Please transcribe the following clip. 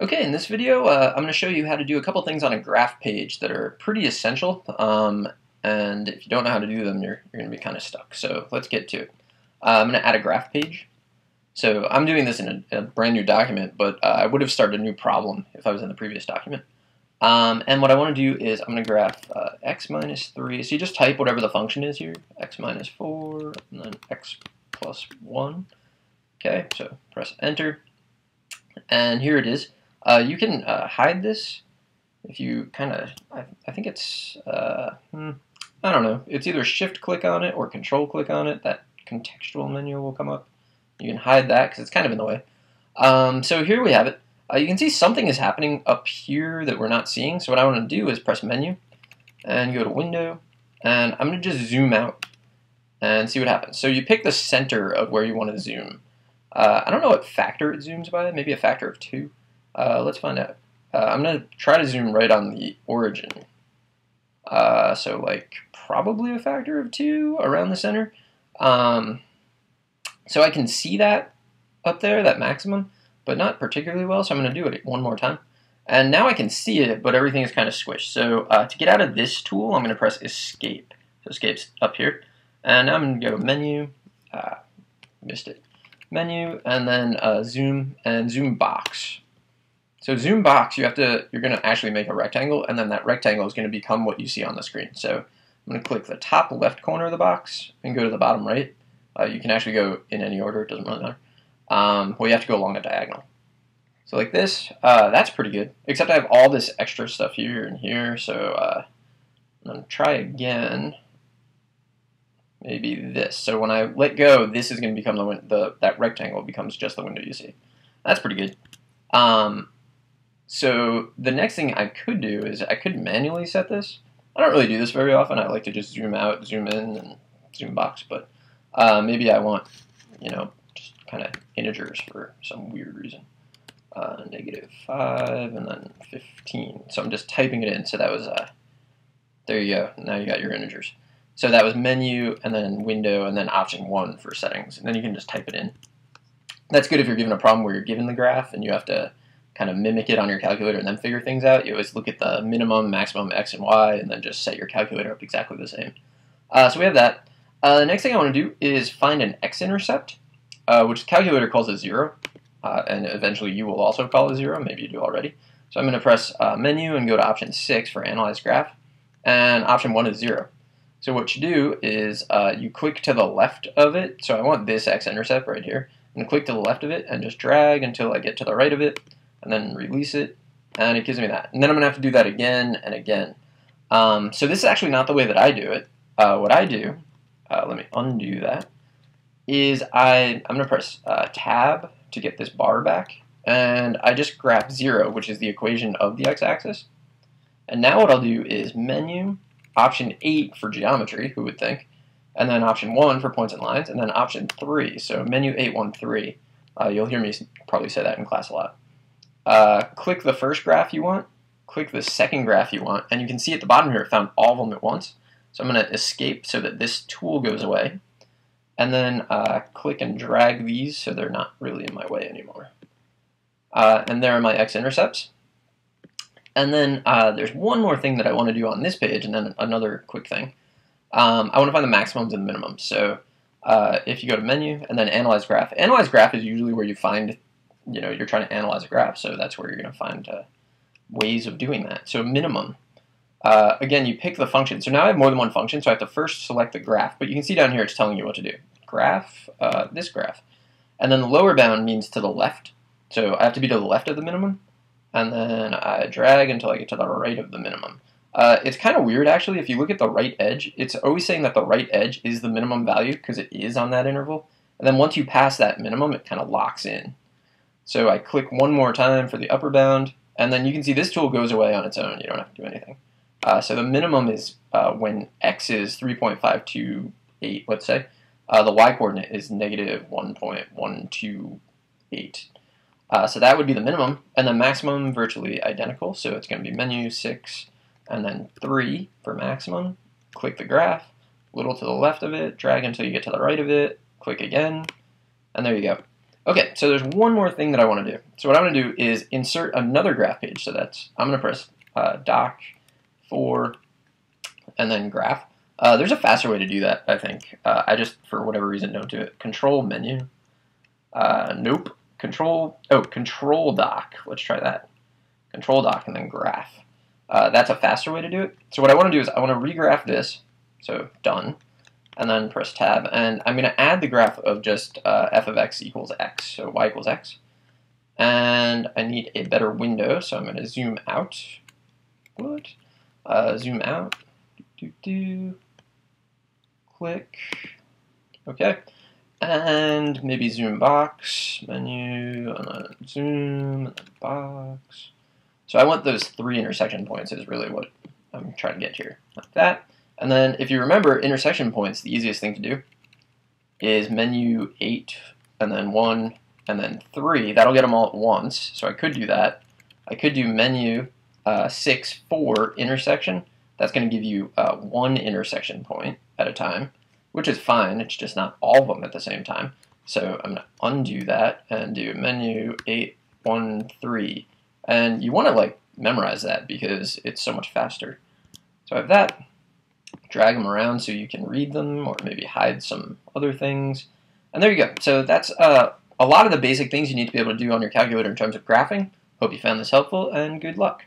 Okay, in this video, uh, I'm going to show you how to do a couple things on a graph page that are pretty essential, um, and if you don't know how to do them, you're, you're going to be kind of stuck. So let's get to it. Uh, I'm going to add a graph page. So I'm doing this in a, a brand new document, but uh, I would have started a new problem if I was in the previous document. Um, and what I want to do is I'm going to graph uh, x minus 3. So you just type whatever the function is here, x minus 4, and then x plus 1. Okay, so press enter. And here it is. Uh, you can uh, hide this if you kind of, I, I, think it's, uh, hmm, I don't know, it's either shift click on it or control click on it, that contextual menu will come up. You can hide that because it's kind of in the way. Um, so here we have it. Uh, you can see something is happening up here that we're not seeing. So what I want to do is press menu and go to window and I'm going to just zoom out and see what happens. So you pick the center of where you want to zoom. Uh, I don't know what factor it zooms by, maybe a factor of two. Uh, let's find out. Uh, I'm going to try to zoom right on the origin. Uh, so like probably a factor of two around the center. Um, so I can see that up there, that maximum, but not particularly well, so I'm going to do it one more time. And now I can see it, but everything is kind of squished. So uh, to get out of this tool, I'm going to press Escape. So Escape's up here. And I'm going to go Menu, uh, missed it, Menu, and then uh, Zoom, and Zoom Box. So zoom box, you have to, you're going to actually make a rectangle, and then that rectangle is going to become what you see on the screen. So I'm going to click the top left corner of the box and go to the bottom right. Uh, you can actually go in any order, it doesn't really matter. Um, well, you have to go along a diagonal. So like this, uh, that's pretty good. Except I have all this extra stuff here and here, so uh, I'm going to try again. Maybe this. So when I let go, this is going to become the, the that rectangle becomes just the window you see. That's pretty good. Um, so the next thing I could do is I could manually set this. I don't really do this very often. I like to just zoom out, zoom in, and zoom box. But uh, maybe I want, you know, just kind of integers for some weird reason. Uh, negative 5 and then 15. So I'm just typing it in. So that was, uh, there you go. Now you got your integers. So that was menu and then window and then option 1 for settings. And then you can just type it in. That's good if you're given a problem where you're given the graph and you have to kind of mimic it on your calculator and then figure things out. You always look at the minimum, maximum, x, and y, and then just set your calculator up exactly the same. Uh, so we have that. Uh, the next thing I want to do is find an x-intercept, uh, which the calculator calls a 0, uh, and eventually you will also call a 0, maybe you do already. So I'm going to press uh, menu and go to option 6 for analyze graph, and option 1 is 0. So what you do is uh, you click to the left of it, so I want this x-intercept right here, and click to the left of it and just drag until I get to the right of it, and then release it, and it gives me that. And then I'm going to have to do that again and again. Um, so this is actually not the way that I do it. Uh, what I do, uh, let me undo that, is I, I'm going to press uh, tab to get this bar back, and I just graph 0, which is the equation of the x-axis. And now what I'll do is menu, option 8 for geometry, who would think, and then option 1 for points and lines, and then option 3, so menu 813. Uh, you'll hear me probably say that in class a lot uh, click the first graph you want, click the second graph you want, and you can see at the bottom here it found all of them at once. So I'm going to escape so that this tool goes away, and then uh, click and drag these so they're not really in my way anymore. Uh, and there are my x-intercepts. And then uh, there's one more thing that I want to do on this page, and then another quick thing. Um, I want to find the maximums and the minimums. So uh, if you go to menu and then analyze graph, analyze graph is usually where you find you know you're trying to analyze a graph, so that's where you're going to find uh, ways of doing that. So minimum. Uh, again, you pick the function. So now I have more than one function, so I have to first select the graph. But you can see down here it's telling you what to do. Graph, uh, this graph. And then the lower bound means to the left. So I have to be to the left of the minimum. And then I drag until I get to the right of the minimum. Uh, it's kind of weird, actually. If you look at the right edge, it's always saying that the right edge is the minimum value because it is on that interval. And then once you pass that minimum, it kind of locks in. So I click one more time for the upper bound, and then you can see this tool goes away on its own. You don't have to do anything. Uh, so the minimum is uh, when x is 3.528, let's say, uh, the y-coordinate is negative 1.128. Uh, so that would be the minimum, and the maximum virtually identical. So it's going to be menu 6 and then 3 for maximum. Click the graph, little to the left of it, drag until you get to the right of it, click again, and there you go. Okay, so there's one more thing that I want to do. So what I'm going to do is insert another graph page. So that's, I'm going to press uh, doc for, and then graph. Uh, there's a faster way to do that, I think. Uh, I just, for whatever reason, don't do it. Control menu. Uh, nope. Control, oh, control doc. Let's try that. Control doc and then graph. Uh, that's a faster way to do it. So what I want to do is I want to regraph this. So done and then press tab, and I'm going to add the graph of just uh, f of x equals x, so y equals x. And I need a better window, so I'm going to zoom out. What? Uh, zoom out. Do, do. Click. Okay. And maybe zoom box, menu, and then zoom, and then box. So I want those three intersection points is really what I'm trying to get here. Like that. And then if you remember intersection points, the easiest thing to do is menu 8 and then 1 and then 3. That'll get them all at once. So I could do that. I could do menu uh, 6, 4 intersection. That's going to give you uh, one intersection point at a time, which is fine. It's just not all of them at the same time. So I'm going to undo that and do menu 8, 1, 3. And you want to like memorize that because it's so much faster. So I have that drag them around so you can read them or maybe hide some other things. And there you go. So that's uh, a lot of the basic things you need to be able to do on your calculator in terms of graphing. Hope you found this helpful and good luck.